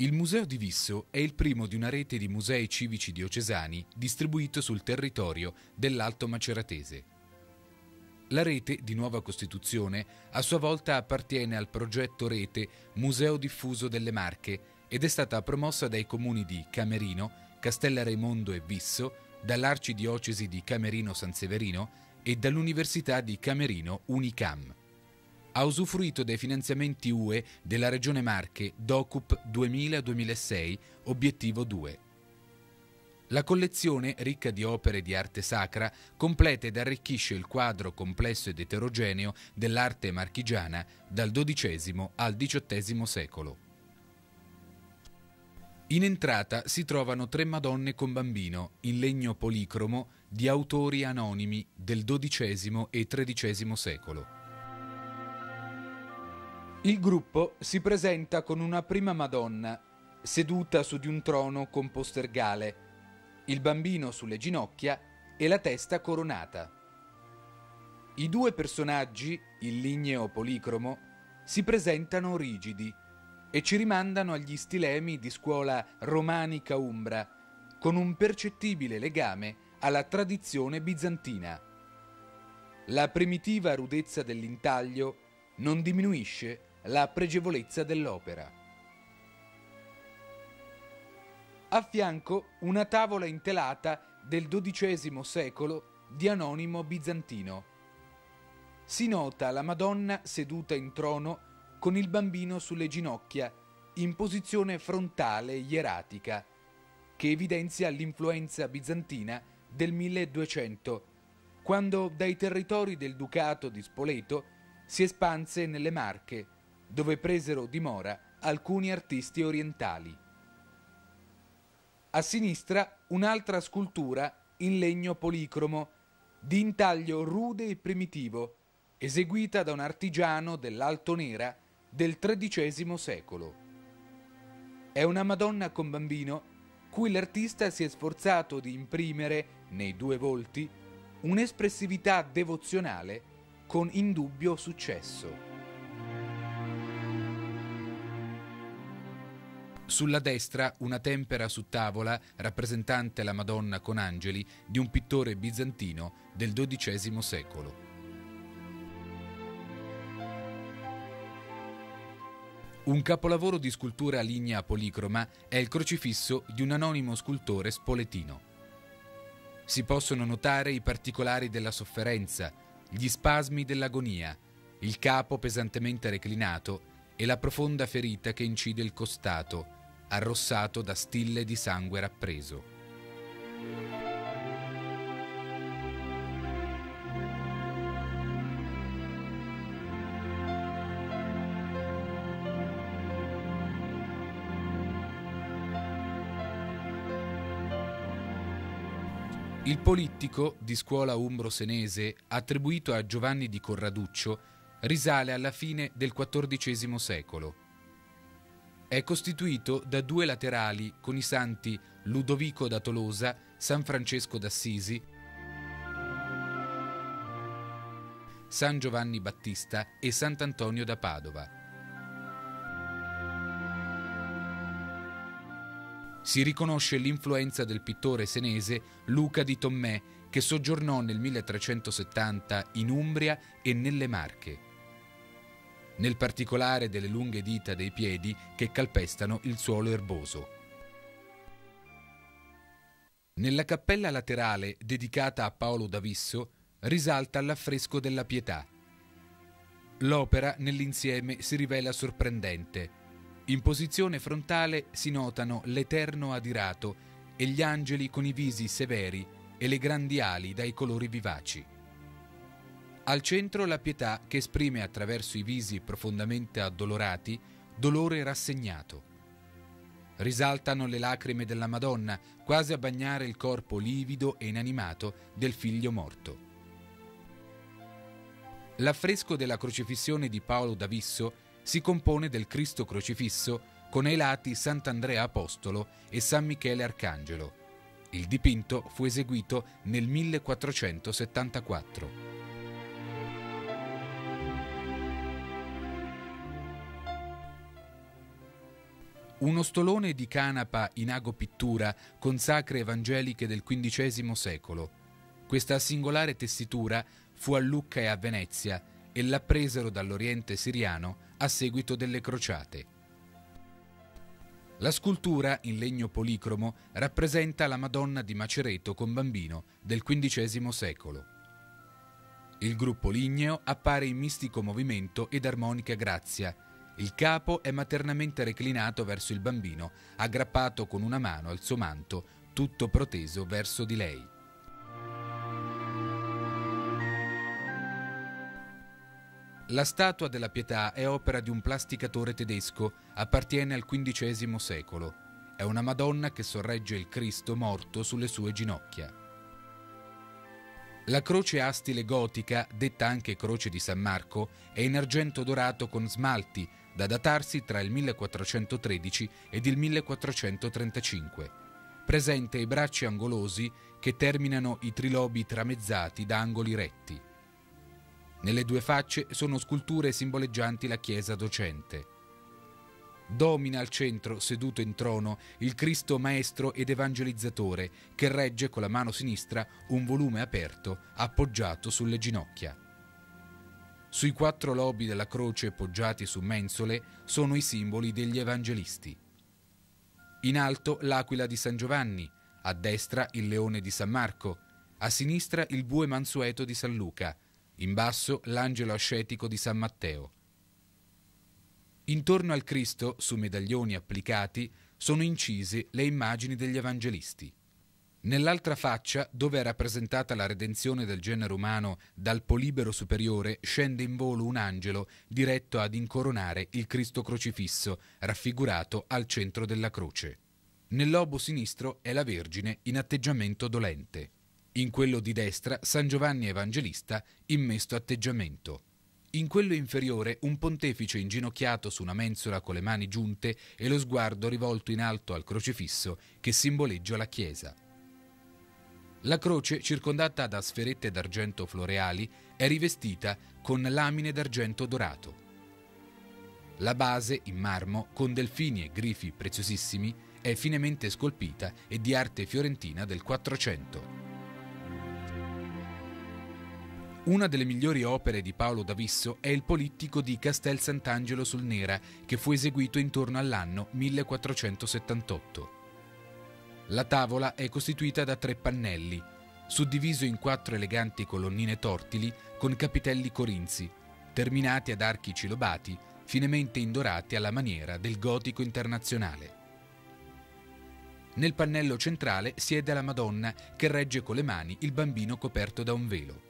Il Museo di Visso è il primo di una rete di musei civici diocesani distribuito sul territorio dell'Alto Maceratese. La rete di nuova costituzione a sua volta appartiene al progetto rete Museo Diffuso delle Marche ed è stata promossa dai comuni di Camerino, Castella Raimondo e Visso, dall'Arcidiocesi di Camerino San Severino e dall'Università di Camerino Unicam ha usufruito dei finanziamenti UE della Regione Marche DOCUP 2000-2006, obiettivo 2. La collezione, ricca di opere di arte sacra, completa ed arricchisce il quadro complesso ed eterogeneo dell'arte marchigiana dal XII al XVIII secolo. In entrata si trovano tre Madonne con bambino in legno policromo di autori anonimi del XII e XIII secolo. Il gruppo si presenta con una prima Madonna, seduta su di un trono con postergale, il bambino sulle ginocchia e la testa coronata. I due personaggi, il ligneo policromo, si presentano rigidi e ci rimandano agli stilemi di scuola romanica umbra, con un percettibile legame alla tradizione bizantina. La primitiva rudezza dell'intaglio non diminuisce la pregevolezza dell'opera. A fianco una tavola intelata del XII secolo di anonimo bizantino. Si nota la Madonna seduta in trono con il bambino sulle ginocchia, in posizione frontale ieratica, che evidenzia l'influenza bizantina del 1200, quando dai territori del Ducato di Spoleto si espanse nelle Marche, dove presero dimora alcuni artisti orientali. A sinistra un'altra scultura in legno policromo, di intaglio rude e primitivo, eseguita da un artigiano dell'Alto Nera del XIII secolo. È una Madonna con bambino cui l'artista si è sforzato di imprimere nei due volti un'espressività devozionale con indubbio successo. Sulla destra una tempera su tavola rappresentante la Madonna con angeli di un pittore bizantino del XII secolo. Un capolavoro di scultura lignea policroma è il crocifisso di un anonimo scultore spoletino. Si possono notare i particolari della sofferenza, gli spasmi dell'agonia, il capo pesantemente reclinato e la profonda ferita che incide il costato, arrossato da stille di sangue rappreso. Il polittico di scuola umbro-senese attribuito a Giovanni di Corraduccio risale alla fine del XIV secolo è costituito da due laterali con i santi Ludovico da Tolosa, San Francesco d'Assisi, San Giovanni Battista e Sant'Antonio da Padova. Si riconosce l'influenza del pittore senese Luca di Tommè che soggiornò nel 1370 in Umbria e nelle Marche nel particolare delle lunghe dita dei piedi che calpestano il suolo erboso. Nella cappella laterale dedicata a Paolo da Visso risalta l'affresco della pietà. L'opera nell'insieme si rivela sorprendente. In posizione frontale si notano l'eterno adirato e gli angeli con i visi severi e le grandi ali dai colori vivaci. Al centro la pietà che esprime attraverso i visi profondamente addolorati dolore rassegnato. Risaltano le lacrime della Madonna, quasi a bagnare il corpo livido e inanimato del figlio morto. L'affresco della crocifissione di Paolo da Visso si compone del Cristo crocifisso con ai lati Sant'Andrea Apostolo e San Michele Arcangelo. Il dipinto fu eseguito nel 1474. Uno stolone di canapa in ago pittura con sacre evangeliche del XV secolo. Questa singolare tessitura fu a Lucca e a Venezia e l'appresero dall'Oriente siriano a seguito delle crociate. La scultura in legno policromo rappresenta la Madonna di Macereto con bambino del XV secolo. Il gruppo ligneo appare in mistico movimento ed armonica grazia, il capo è maternamente reclinato verso il bambino, aggrappato con una mano al suo manto, tutto proteso verso di lei. La statua della Pietà è opera di un plasticatore tedesco, appartiene al XV secolo. È una Madonna che sorregge il Cristo morto sulle sue ginocchia. La croce astile gotica, detta anche croce di San Marco, è in argento dorato con smalti, da datarsi tra il 1413 ed il 1435. Presente ai bracci angolosi che terminano i trilobi tramezzati da angoli retti. Nelle due facce sono sculture simboleggianti la chiesa docente. Domina al centro, seduto in trono, il Cristo maestro ed evangelizzatore che regge con la mano sinistra un volume aperto appoggiato sulle ginocchia. Sui quattro lobi della croce poggiati su mensole sono i simboli degli evangelisti. In alto l'aquila di San Giovanni, a destra il leone di San Marco, a sinistra il bue mansueto di San Luca, in basso l'angelo ascetico di San Matteo. Intorno al Cristo, su medaglioni applicati, sono incisi le immagini degli evangelisti. Nell'altra faccia, dove è rappresentata la redenzione del genere umano dal polibero superiore, scende in volo un angelo diretto ad incoronare il Cristo crocifisso, raffigurato al centro della croce. Nel lobo sinistro è la Vergine in atteggiamento dolente. In quello di destra San Giovanni Evangelista in mesto atteggiamento. In quello inferiore un pontefice inginocchiato su una mensola con le mani giunte e lo sguardo rivolto in alto al crocifisso che simboleggia la Chiesa. La croce, circondata da sferette d'argento floreali, è rivestita con lamine d'argento dorato. La base, in marmo, con delfini e grifi preziosissimi, è finemente scolpita e di arte fiorentina del Quattrocento. Una delle migliori opere di Paolo Davisso è il Polittico di Castel Sant'Angelo sul Nera, che fu eseguito intorno all'anno 1478. La tavola è costituita da tre pannelli, suddiviso in quattro eleganti colonnine tortili con capitelli corinzi, terminati ad archi cilobati, finemente indorati alla maniera del gotico internazionale. Nel pannello centrale siede la Madonna che regge con le mani il bambino coperto da un velo.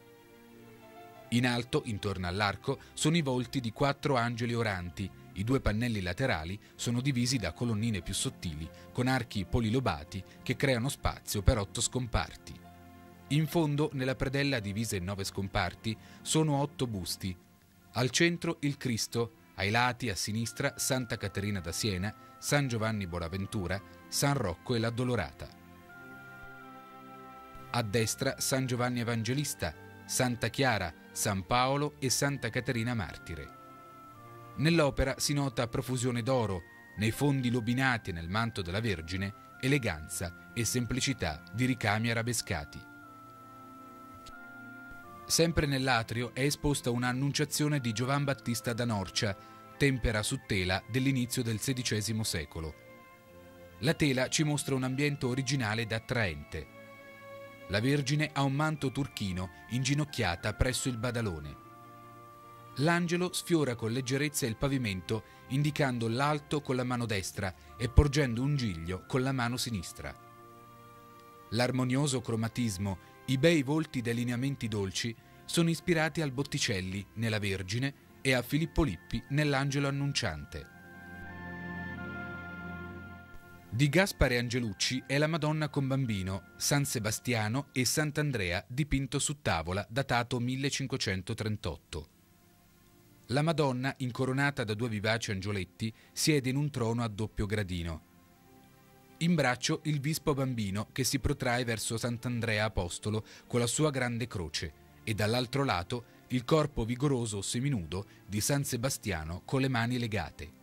In alto, intorno all'arco, sono i volti di quattro angeli oranti, i due pannelli laterali sono divisi da colonnine più sottili, con archi polilobati che creano spazio per otto scomparti. In fondo, nella predella divisa in nove scomparti, sono otto busti. Al centro il Cristo, ai lati a sinistra Santa Caterina da Siena, San Giovanni Bonaventura, San Rocco e l'Addolorata. A destra San Giovanni Evangelista, Santa Chiara, San Paolo e Santa Caterina Martire. Nell'opera si nota profusione d'oro, nei fondi lobinati nel manto della Vergine, eleganza e semplicità di ricami arabescati. Sempre nell'atrio è esposta un'annunciazione di Giovan Battista da Norcia, tempera su tela dell'inizio del XVI secolo. La tela ci mostra un ambiente originale ed attraente. La Vergine ha un manto turchino inginocchiata presso il badalone l'angelo sfiora con leggerezza il pavimento indicando l'alto con la mano destra e porgendo un giglio con la mano sinistra. L'armonioso cromatismo, i bei volti dei lineamenti dolci sono ispirati al Botticelli nella Vergine e a Filippo Lippi nell'Angelo Annunciante. Di Gaspare Angelucci è la Madonna con bambino, San Sebastiano e Sant'Andrea dipinto su tavola datato 1538. La Madonna, incoronata da due vivaci angioletti, siede in un trono a doppio gradino. In braccio il vispo bambino che si protrae verso Sant'Andrea Apostolo con la sua grande croce e dall'altro lato il corpo vigoroso seminudo di San Sebastiano con le mani legate.